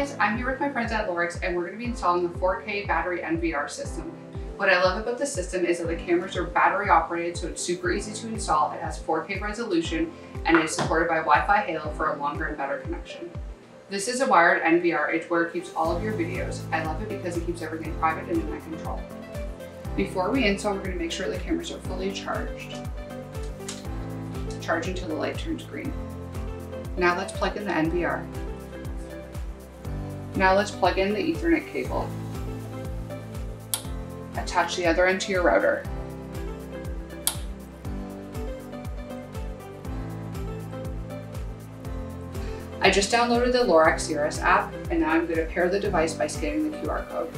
guys, I'm here with my friends at Lorex and we're going to be installing the 4K battery NVR system. What I love about the system is that the cameras are battery operated so it's super easy to install. It has 4K resolution and is supported by Wi-Fi HaLow for a longer and better connection. This is a wired NVR, it's where it keeps all of your videos. I love it because it keeps everything private and in my control. Before we install, we're going to make sure the cameras are fully charged. Charge until the light turns green. Now let's plug in the NVR. Now let's plug in the ethernet cable. Attach the other end to your router. I just downloaded the Lorex Cirrus app and now I'm going to pair the device by scanning the QR code.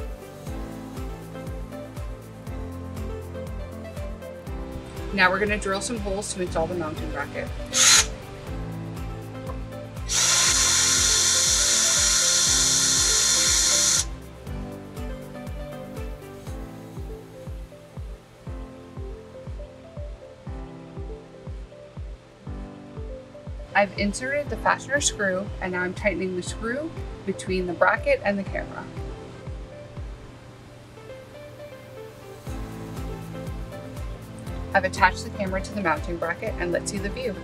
Now we're going to drill some holes to install the mounting bracket. I've inserted the fastener screw and now I'm tightening the screw between the bracket and the camera. I've attached the camera to the mounting bracket and let's see the view.